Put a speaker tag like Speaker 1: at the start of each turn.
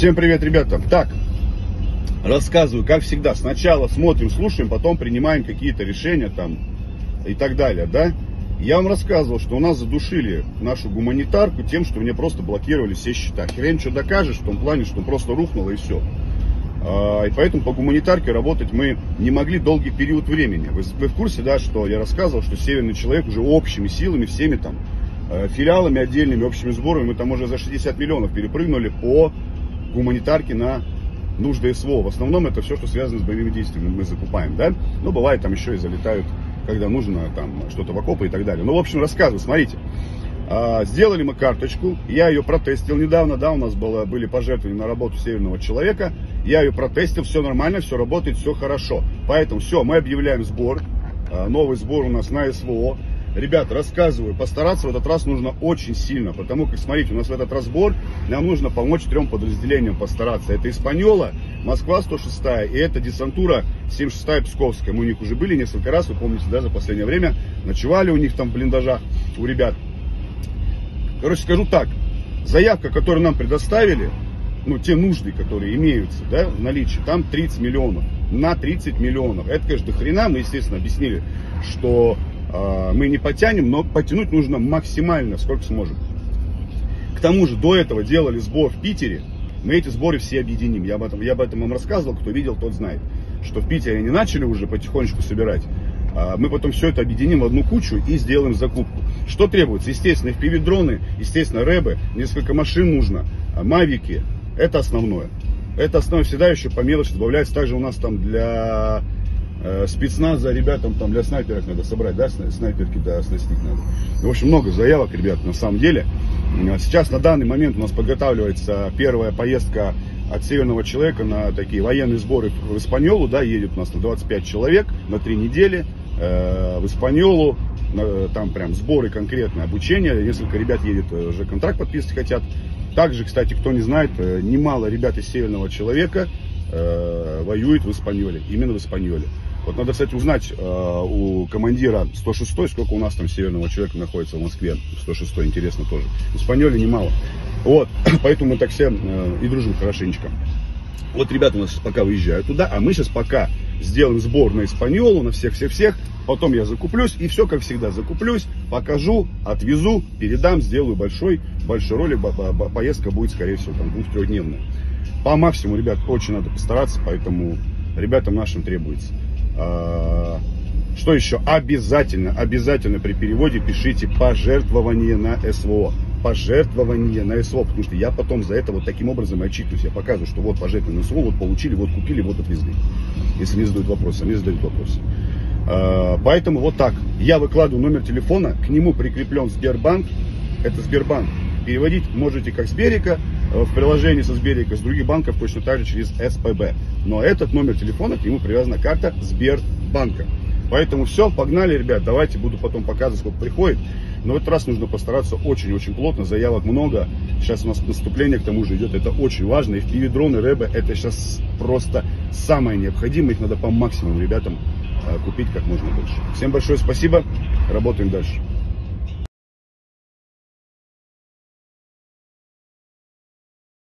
Speaker 1: Всем привет, ребята. Так, рассказываю, как всегда. Сначала смотрим, слушаем, потом принимаем какие-то решения там и так далее, да? Я вам рассказывал, что у нас задушили нашу гуманитарку тем, что мне просто блокировали все счета. Хрен что докажешь в том плане, что он просто рухнул и все. А, и поэтому по гуманитарке работать мы не могли долгий период времени. Вы, вы в курсе, да, что я рассказывал, что Северный человек уже общими силами, всеми там э, филиалами отдельными, общими сборами, мы там уже за 60 миллионов перепрыгнули по гуманитарке на нужды СВО. В основном это все, что связано с боевыми действиями, мы закупаем, да. Но бывает там еще и залетают, когда нужно там что-то в окопы и так далее. Ну, в общем, рассказываю, смотрите. А, сделали мы карточку, я ее протестил недавно, да, у нас было, были пожертвования на работу Северного человека, я ее протестил, все нормально, все работает, все хорошо. Поэтому все, мы объявляем сбор, а, новый сбор у нас на СВО. Ребят, рассказываю, постараться в этот раз нужно очень сильно, потому как, смотрите, у нас в этот разбор нам нужно помочь трем подразделениям постараться. Это Испаньола, Москва 106 и это десантура 76 Псковская. Мы у них уже были несколько раз, вы помните, да, за последнее время. Ночевали у них там в блиндажах, у ребят. Короче, скажу так, заявка, которую нам предоставили, ну, те нужды, которые имеются, да, в наличии, там 30 миллионов, на 30 миллионов. Это, конечно, до хрена, мы, естественно, объяснили, что мы не потянем, но потянуть нужно максимально, сколько сможем. К тому же, до этого делали сбор в Питере, мы эти сборы все объединим. Я об этом, я об этом вам рассказывал, кто видел, тот знает, что в Питере они начали уже потихонечку собирать. А мы потом все это объединим в одну кучу и сделаем закупку. Что требуется? Естественно, FPV-дроны, естественно, рэбы, несколько машин нужно, а мавики. Это основное. Это основное всегда еще по мелочи добавляется. Также у нас там для спецназа ребятам там для снайперов надо собрать, да, снайперки, да, снастить надо. В общем, много заявок, ребят, на самом деле. Сейчас на данный момент у нас подготавливается первая поездка от Северного человека на такие военные сборы в Испаньолу, да, едет у нас на 25 человек на три недели э, в Испаньолу, там прям сборы конкретные, обучение, несколько ребят едет, э, уже контракт подписывать хотят. Также, кстати, кто не знает, э, немало ребят из Северного человека э, воюет в Испаньоле, именно в Испаньоле. Вот надо, кстати, узнать э, у командира 106 сколько у нас там северного человека находится в Москве. 106 интересно тоже. В Испаньоле немало. Вот, поэтому мы так все э, и дружим хорошенечко. Вот ребята у нас пока выезжают туда, а мы сейчас пока сделаем сбор на Испаньолу, на всех-всех-всех. Потом я закуплюсь и все, как всегда, закуплюсь, покажу, отвезу, передам, сделаю большой, большой ролик. Поездка будет, скорее всего, там двух-трехдневная. По максимуму, ребят, очень надо постараться, поэтому ребятам нашим требуется. А, что еще? Обязательно, обязательно при переводе пишите пожертвование на СВО пожертвование на СВО, потому что я потом за это вот таким образом отчитываюсь. Я показываю, что вот пожертвование на СВО, вот получили, вот купили, вот отвезли. Если мне задают вопросы, мне задают вопросы. А, поэтому вот так. Я выкладываю номер телефона, к нему прикреплен Сбербанк. Это Сбербанк. Переводить можете как с Берега, э, в приложении со Сберека, с других банков точно так же через СПБ. Но этот номер телефона, к нему привязана карта Сбербанка. Поэтому все, погнали, ребят, давайте буду потом показывать, сколько приходит. Но в этот раз нужно постараться очень-очень плотно, заявок много. Сейчас у нас наступление к тому же идет, это очень важно. И в дроны рэбы это сейчас просто самое необходимое. Их надо по максимуму ребятам э, купить как можно больше. Всем большое спасибо, работаем дальше.